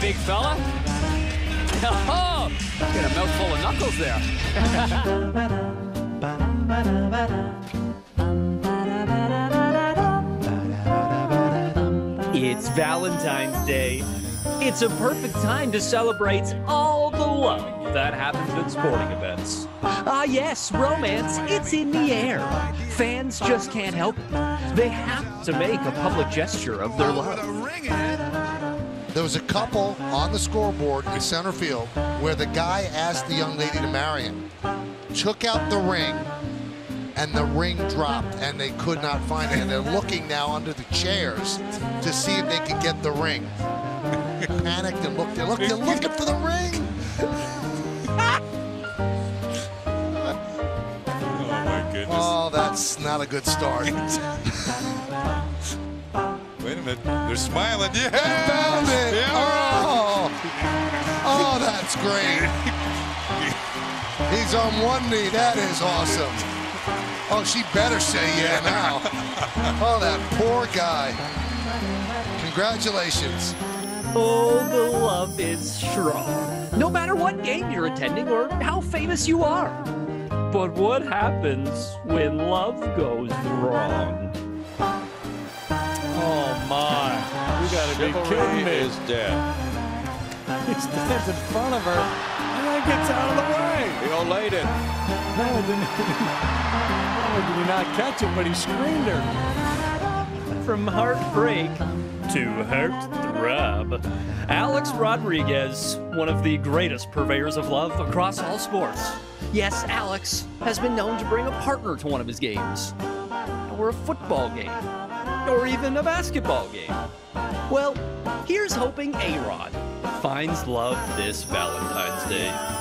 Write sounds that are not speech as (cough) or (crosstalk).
big fella. (laughs) Oh, get a mouthful of knuckles there. (laughs) It's Valentine's Day. It's a perfect time to celebrate all the love that happens at sporting events. Ah, yes, romance, it's in the air. Fans just can't help it. They have to make a public gesture of their love. There was a couple on the scoreboard in center field where the guy asked the young lady to marry him, took out the ring, and the ring dropped, and they could not find it. And they're looking now under the chairs to see if they can get the ring. Panicked and looked. They're looking, they're looking for the ring. (laughs) Oh my goodness. Oh, that's not a good start. (laughs) Wait a minute. They're smiling. Yeah. Found it. Yeah. Oh, oh, that's great. (laughs) He's on one knee. That is awesome. Oh, she better say yeah now. Oh, that poor guy. Congratulations. Oh, the love is strong. No matter what game you're attending or how famous you are. But what happens when love goes wrong? You gotta be kidding me. is (laughs) dead. He stands in front of her and then gets out of the way. He olayed it. No, didn't not only did he not catch it, but he screamed her. From heartbreak to heartthrob. Alex Rodriguez, one of the greatest purveyors of love across all sports. Yes, Alex has been known to bring a partner to one of his games, or a football game, or even a basketball game. Well, here's hoping A Rod finds love this Valentine's Day.